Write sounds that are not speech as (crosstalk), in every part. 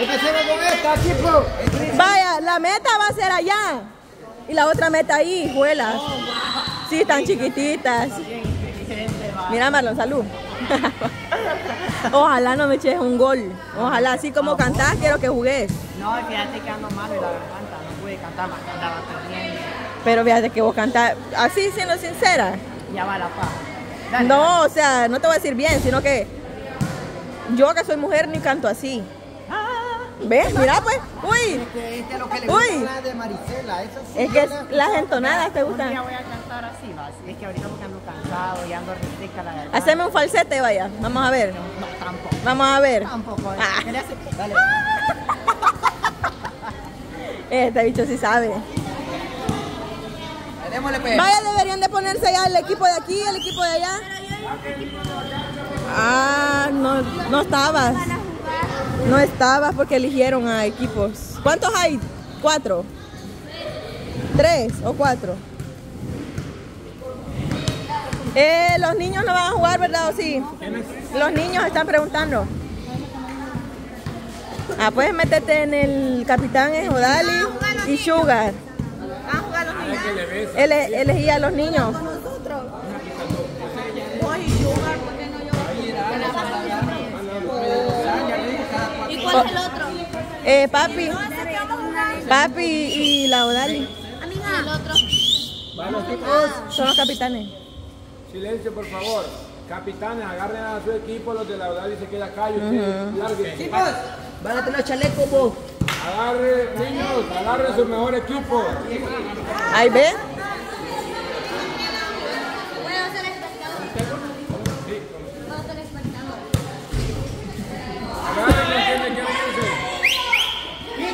Empecemos con esta, tipo. Vaya, la meta va a ser allá. Y la otra meta ahí, juelas. Sí, están chiquititas. Mira, Marlon, salud. (laughs) Ojalá no me eches un gol. Ojalá, así como cantás, quiero que jugues. No, fíjate que ando malo y la garganta. No pude cantar más, andaba perdiendo. Pero fíjate que vos cantás, así siendo sincera. Ya va la paz. No, o sea, no te voy a decir bien, sino que yo que soy mujer ni canto así. ¿Ves? Mira pues. Uy. Este es lo que le Uy. gusta la de Marisela. Eso sí Es que las entonadas te gustan. voy a cantar así, va. Es que ahorita porque ando cansado y ando rica la garganta. Haceme un falsete, vaya. Vamos a ver. No, tampoco. Vamos a ver. Tampoco. ¿eh? Ah. ¿Qué le hace? Dale. (laughs) Este bicho sí sabe. Démosle pues. Vaya, deberían de ponerse ya el equipo de aquí, el equipo de allá. Ah, no, no estabas. No estabas porque eligieron a equipos. ¿Cuántos hay? ¿Cuatro? ¿Tres o cuatro? Eh, los niños no van a jugar, ¿verdad? ¿O sí? Los niños están preguntando. Ah, puedes meterte en el capitán en Odali y Sugar. Van a jugar los niños. Él elegía a los niños. Cuál es el otro? Eh, papi, a papi y la Odali Amiga. El otro. Los chicos, son los capitanes. silencio por favor. Capitanes, agarren a su equipo, los de la y se queda acá y ustedes lárguense. Válate los chalecos, vos. Agarre, niños, agarren su mejor equipo. Ahí ve. Puedo ser espectador. Puedo ser espectador. Agarren los que me quieren irse. Ahí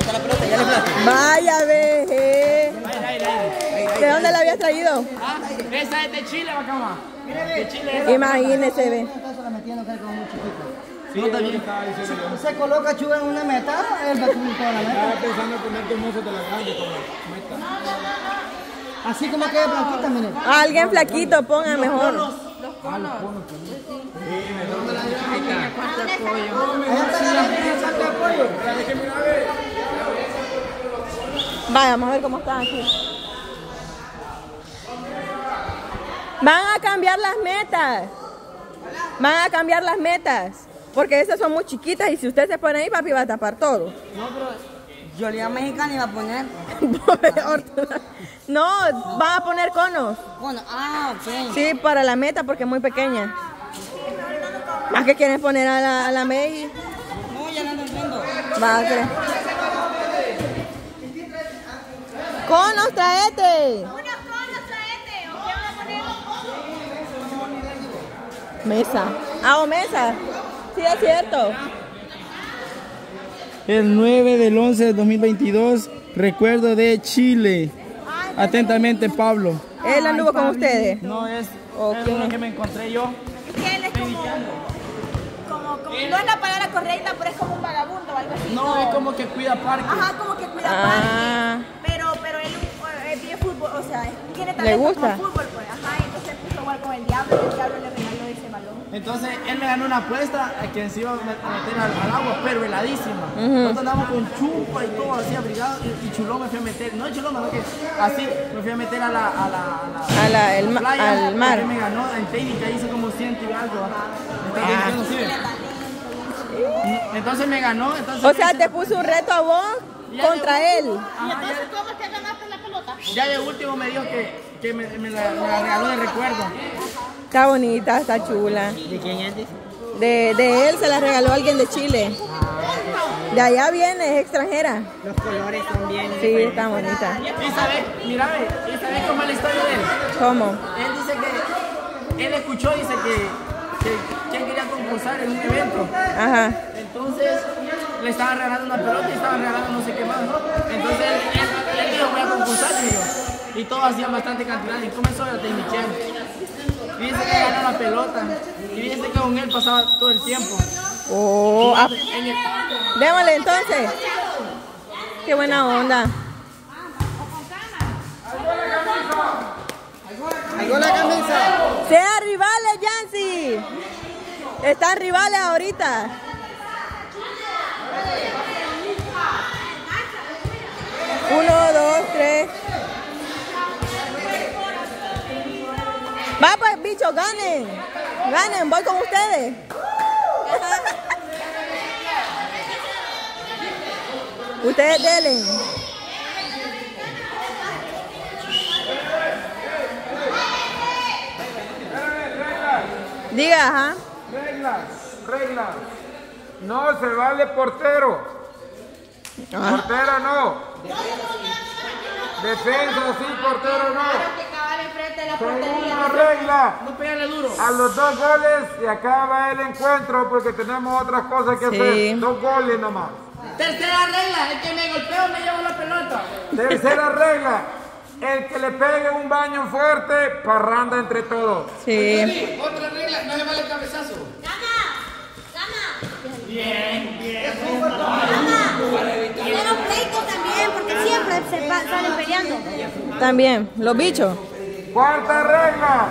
está la pelota, ya le plaste. Vaya, ve. eh. ¿De dónde la habías traído? Ah, esa es de Chile, Bacama. De Chile. Imagínese, ve. No yo. Se coloca chuga en una meta, él va a cubrir toda la meta. Estaba pensando en poner dos mozos de la grande como meta. Así como queda blanquita, miren. Alguien flaquito, ponga mejor. Vaya, vamos a ver cómo están aquí. Van a cambiar las metas. Van a cambiar las metas. Porque esas son muy chiquitas y si usted se pone ahí, papi va a tapar todo. No, pero Yolía Mexicana iba a poner. (laughs) no, van a poner conos. Bueno, ah, ok. Sí, para la meta porque es muy pequeña. ¿A qué quieren poner a la, a la May? No, ya no ando viendo. Va a. Conos, traete. Mesa. Ah, o mesa. Sí, es cierto. El 9 del 11 de 2022, recuerdo de Chile. Atentamente, Pablo. Él anduvo con ustedes. No, es, Ok. es uno que me encontré yo. Es que él es como, como, como, no es la palabra correcta, pero es como un vagabundo o algo así. No, es como que cuida parque. Ajá, como que cuida Ah. parque. Pero, pero él eh, es bien fútbol, o sea, tiene ¿Le talento gusta? como fútbol, pues. Ajá, y entonces puso jugar con el diablo y el diablo le. Entonces él me ganó una apuesta a que se iba a met- a meter al, al agua, pero heladísima. Nosotros andamos con chupa y todo así abrigado y, y Chulón me fui a meter, no Chulón, no que así me fui a meter a la, a la, a la, A la- el playa, al mar. me ganó en técnica, hice como ciento y algo. Ah. Entonces, entonces me ganó, entonces O sea, te puso un reto a vos contra él. Ajá, Entonces, ¿cómo es que ganaste la pelota? ya, ya de último me dijo que, que me, me la, me la regaló de recuerdo. Está bonita, está chula. ¿De quién es? De, de él se la regaló alguien de Chile. De allá viene, es extranjera. Los colores son bien. Sí, está bonita. Y sabes, mira, y sabes cómo es la historia de él. ¿Cómo? Él dice que, él escuchó, dice que, que quién quería concursar en un evento. Ajá. Entonces le estaban regalando una pelota y estaban regalando no sé qué más. Entonces él, él, él dijo, voy a concursar, dijo. Y todos hacían bastante cantidad. Y comenzó la técnica. Y dice que gana la pelota. Y dice que con él pasaba todo el tiempo. Oh, ah. a... el... démosle entonces. Qué buena onda. ¡Algo la camisa! ¡Sean rivales, Yancy! Están rivales ahorita. Uno, dos, tres. Va, pues, ganen. Ganen, voy con ustedes. Ustedes delen. Diga, ajá. Reglas, reglas. No se vale portero. Ah. Portero no. Defensa sí, portero no. Segunda regla. No pegarle duro. A los dos goles y acaba el encuentro porque tenemos otras cosas que Sí. hacer. Dos goles nomás. Tercera regla, el que me golpeo me llevo la pelota. Tercera (laughs) regla. El que le pegue un baño fuerte, parranda entre todos. Sí. Otra regla, no se vale cabezazo. Pero pleito también, porque siempre se salen peleando. También, los bichos. Cuarta regla.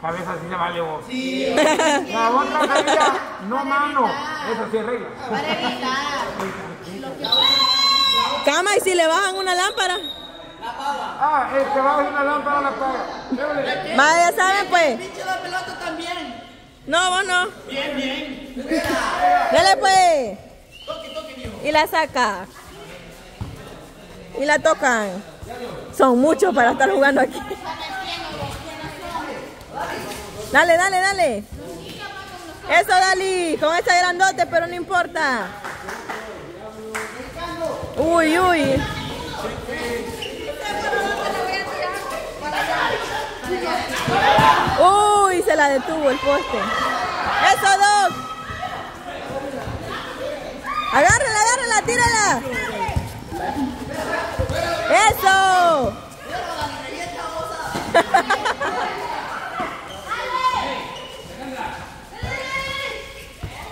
Cabeza sí se vale vos. (laughs) La otra regla, no mano. Esa sí es regla. Cama, y si le bajan una lámpara. Ah, el que baja una lámpara la paga. Vaya, ya saben, pues. Pinche la pelota también. No, vos no. Bien, bien. Dale, pues. Y la saca. Y la tocan. Son muchos para estar jugando aquí. Dale, dale, dale. Eso, Dali. Con esa grandote, pero no importa. Uy, uy. Uy, se la detuvo el poste. Eso, Doc. Agárrala, agárrala, tírala. Eso.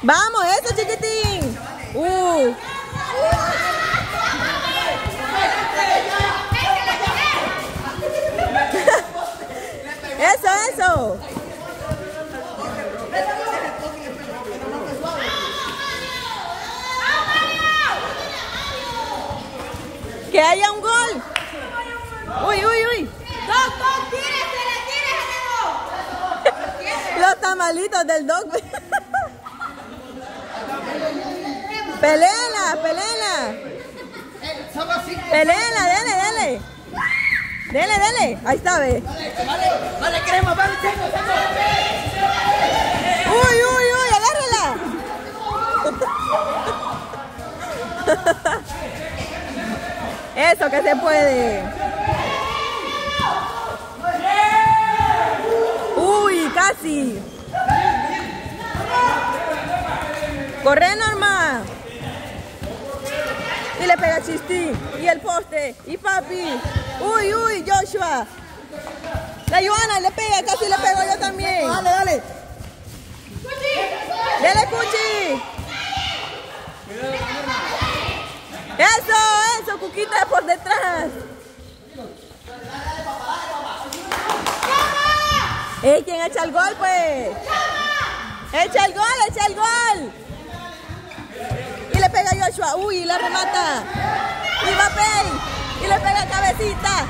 Vamos, eso, chiquitín. Uh. (laughs) Eso, eso. Que haya un gol. Uy, uy, uy. (laughs) Los tamalitos del dog. Pelela, pelela. Pelela, dele, dele. Dele, dele. Ahí está, ve. Vale, crema, vale, tengo, Uy, uy, uy, agárrala. Eso que se puede. Uy, casi. Corre, Norma. Le pega a Chisti. Y el poste. Y papi. Uy, uy, Joshua. La Joana le pega, casi le pego yo también. Dale, dale. Dele, Cuchi. Eso, eso, Cuquita por detrás. ¡Ey, quién echa el gol, pues! ¡Echa el gol, echa el gol! Joshua. ¡Uy, la remata! Y va Pei. Y le pega cabecita.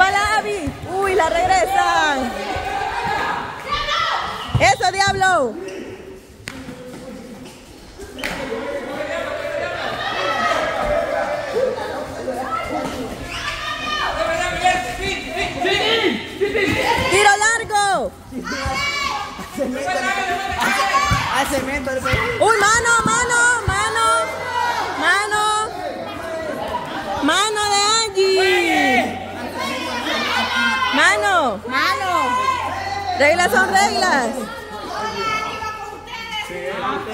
Va la Abby. ¡Uy, la regresan! ¡Eso, diablo! ¡Tiro largo! (laughs) ¡Uy, mano, mano, mano! ¡Mano! ¡Mano de Angie! ¡Mano! ¡Malo! Reglas son reglas.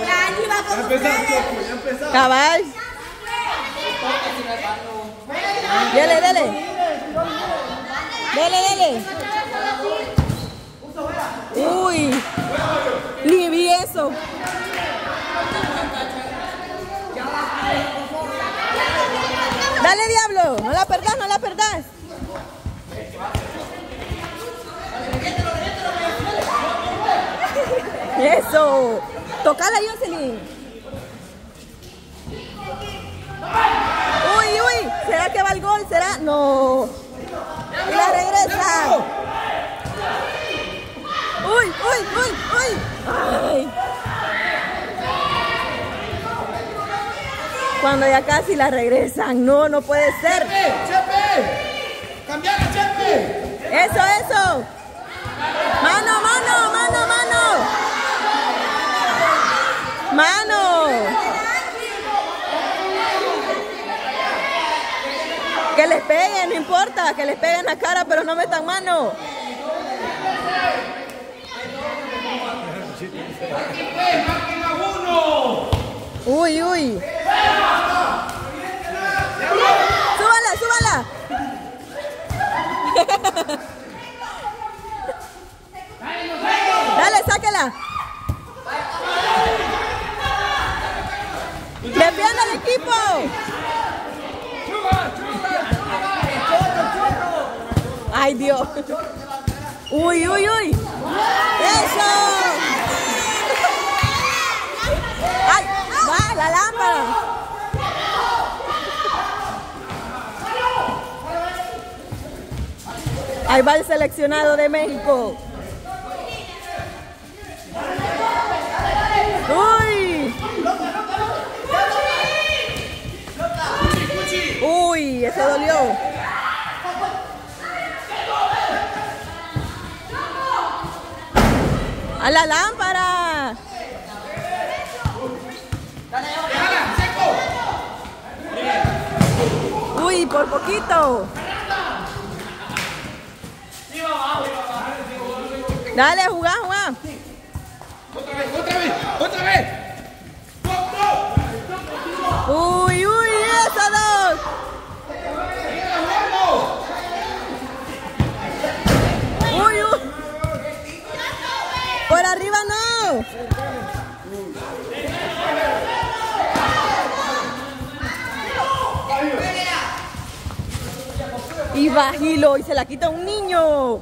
La Angie va con ustedes. Cabal. Dele, dele. Dele, dele. Uy. Eso. Dale, diablo. No la perdás, no la perdás. Eso. Tocala, Jocelyn. Uy, uy. ¿Será que va el gol? ¿Será? No. Y la regresa. Uy, uy, uy, uy. Ay. Cuando ya casi la regresan. No, no puede ser. ¡Chepe! ¡Cambiala, Chepe! Eso, eso. Mano, mano, mano, mano. Mano. Que les peguen, no importa, que les peguen la cara, pero no metan mano. Uy, uy. Súbala, súbala. Dale, sáquela. Defienda al equipo. Ay, Dios. Uy, uy, uy. Eso. Ay, va, lámpara. Ahí va el seleccionado de México. Uy. Uy, ese dolió. A la lámpara. Uy, por poquito. Dale, jugá, jugá. ¡Otra vez, otra vez, otra vez! Uy, Bajilo y se la quita un niño.